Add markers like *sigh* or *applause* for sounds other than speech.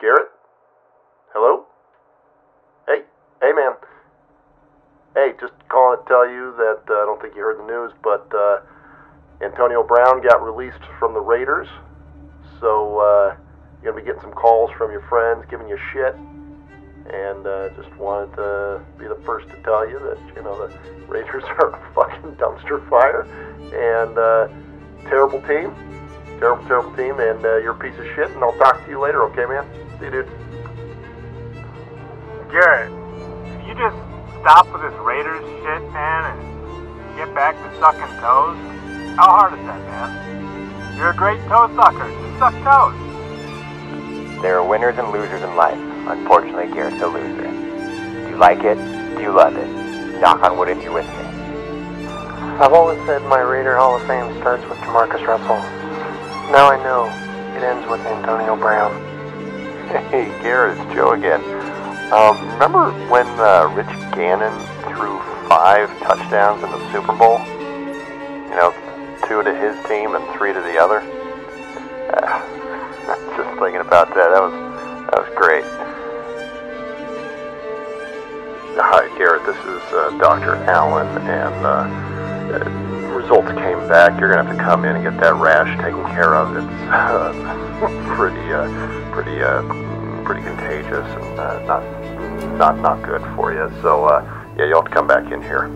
Garret? Hello? Hey, hey man. Hey, just calling to tell you that uh, I don't think you heard the news, but uh, Antonio Brown got released from the Raiders. So uh, you're gonna be getting some calls from your friends, giving you shit. And uh, just wanted to be the first to tell you that you know the Raiders *laughs* are a fucking dumpster fire and uh, terrible team, terrible, terrible team, and uh, you're a piece of shit. And I'll talk to you later, okay, man? See you. Garret, if you just stop with this Raiders shit, man, and get back to sucking toes, how hard is that, man? You're a great toe sucker. Just suck toes. There are winners and losers in life. Unfortunately, Garret's a loser. Do you like it? Do you love it? Knock on wood if you're with me. I've always said my Raider Hall of Fame starts with JaMarcus Russell. Now I know it ends with Antonio Brown. *laughs* Hey, Garret, it's Joe again. Um, remember when uh, Rich Gannon threw five touchdowns in the Super Bowl? You know, two to his team and three to the other. Uh, *laughs* just thinking about that, that was that was great. Hi, Garret. This is uh, Dr. Allen, and uh, uh, results came back. You're gonna have to come in and get that rash taken care of. It's uh, *laughs* pretty, uh, pretty, uh, pretty contagious and uh, not, not, not good for you. So, uh, yeah, you'll have to come back in here.